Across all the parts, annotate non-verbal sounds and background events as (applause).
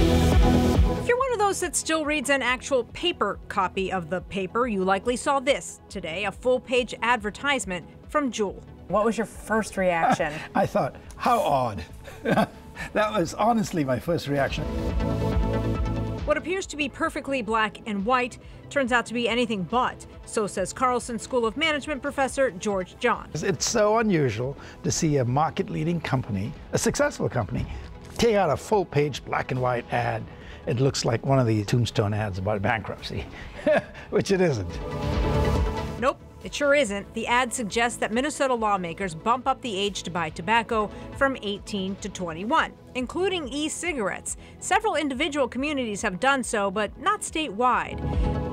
If you're one of those that still reads an actual paper copy of the paper, you likely saw this today a full page advertisement from Juul. What was your first reaction? (laughs) I thought, how odd. (laughs) that was honestly my first reaction. What appears to be perfectly black and white turns out to be anything but, so says Carlson School of Management professor George John. It's so unusual to see a market leading company, a successful company, take out a full page black and white ad. It looks like one of the tombstone ads about bankruptcy, (laughs) which it isn't. Nope, it sure isn't. The ad suggests that Minnesota lawmakers bump up the age to buy tobacco from 18 to 21, including e cigarettes. Several individual communities have done so, but not statewide.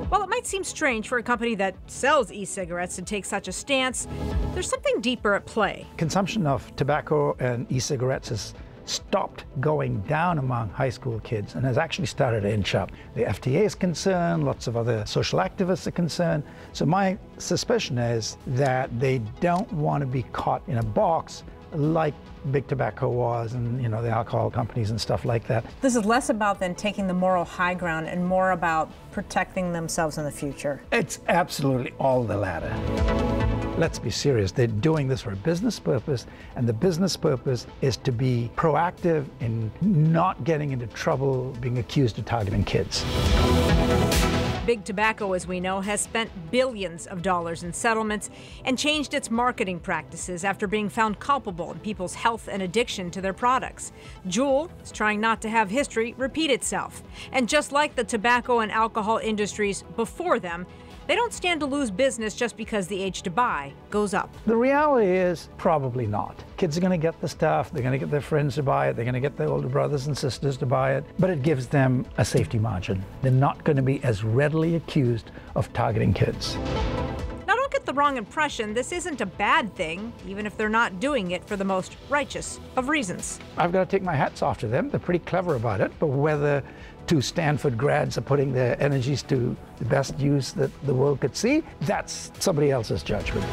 While it might seem strange for a company that sells e cigarettes to take such a stance, there's something deeper at play. Consumption of tobacco and e cigarettes has stopped going down among high school kids and has actually started to inch up. The FDA is concerned, lots of other social activists are concerned. So my suspicion is that they don't want to be caught in a box like big tobacco was and you know the alcohol companies and stuff like that. This is less about than taking the moral high ground and more about protecting themselves in the future. It's absolutely all the latter. Let's be serious. They're doing this for a business purpose, and the business purpose is to be proactive in not getting into trouble being accused of targeting kids. Big Tobacco, as we know, has spent billions of dollars in settlements and changed its marketing practices after being found culpable in people's health and addiction to their products. Juul is trying not to have history repeat itself. And just like the tobacco and alcohol industries before them, they don't stand to lose business just because the age to buy goes up. The reality is probably not. Kids are going to get the stuff, they're going to get their friends to buy it, they're going to get their older brothers and sisters to buy it, but it gives them a safety margin. They're not going to be as readily accused of targeting kids. The wrong impression. This isn't a bad thing, even if they're not doing it for the most righteous of reasons. I've got to take my hats off to them. They're pretty clever about it, but whether two Stanford grads are putting their energies to the best use that the world could see, that's somebody else's judgment.